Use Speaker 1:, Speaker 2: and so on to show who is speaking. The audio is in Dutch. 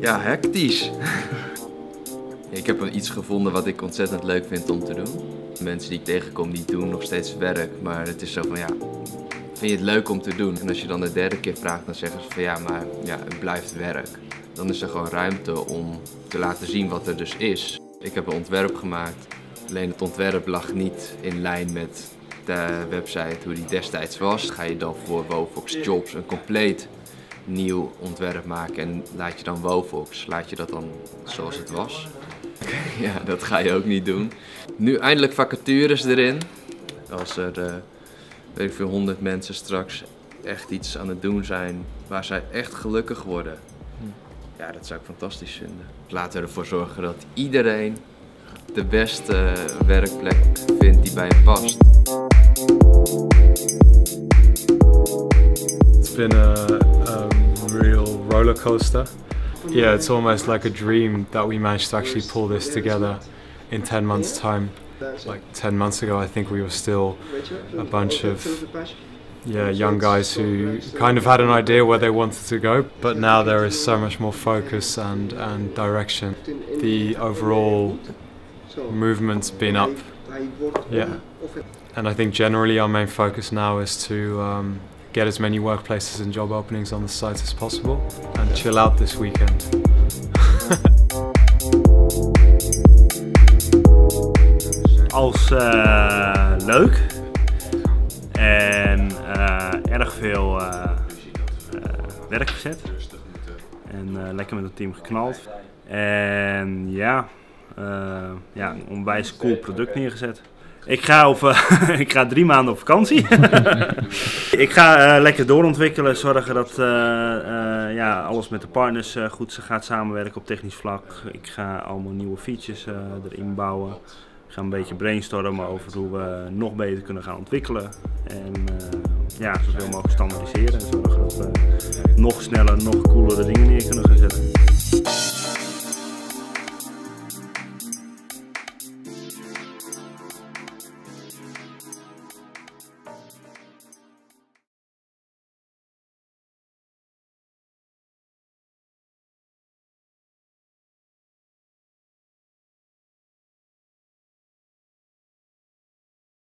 Speaker 1: Ja, hectisch. ik heb iets gevonden wat ik ontzettend leuk vind om te doen. Mensen die ik tegenkom, die doen nog steeds werk, maar het is zo van ja, vind je het leuk om te doen? En als je dan de derde keer vraagt, dan zeggen ze van ja, maar ja, het blijft werk. Dan is er gewoon ruimte om te laten zien wat er dus is. Ik heb een ontwerp gemaakt, alleen het ontwerp lag niet in lijn met de website hoe die destijds was. Ga je dan voor Wofox Jobs een compleet nieuw ontwerp maken en laat je dan Wofox, laat je dat dan zoals het was? Ja, dat ga je ook niet doen. Nu eindelijk vacatures erin. Als er, uh, weet ik veel, honderd mensen straks echt iets aan het doen zijn waar zij echt gelukkig worden. Ja, dat zou ik fantastisch vinden. Laten we ervoor zorgen dat iedereen de beste werkplek vindt die bij hem past.
Speaker 2: Been a, a real roller coaster. Yeah, it's almost like a dream that we managed to actually pull this together in 10 months' time. Like 10 months ago, I think we were still a bunch of yeah, young guys who kind of had an idea where they wanted to go, but now there is so much more focus and, and direction. The overall movement's been up. Yeah. And I think generally our main focus now is to um, get as many workplaces and job openings on the site as possible and chill out this weekend.
Speaker 3: Als uh, leuk en uh, erg veel uh, werk gezet en lekker met het team geknald. En ja, ja, een onwijs cool product neergezet. Ik ga, op, ik ga drie maanden op vakantie. ik ga uh, lekker doorontwikkelen, zorgen dat uh, ja, alles met de partners goed gaat samenwerken op technisch vlak. Ik ga allemaal nieuwe features erin bouwen. Ik ga een beetje brainstormen over hoe we nog beter kunnen gaan ontwikkelen. En ja, zoveel mogelijk standaardiseren. En zorgen dat we nog sneller, nog coolere dingen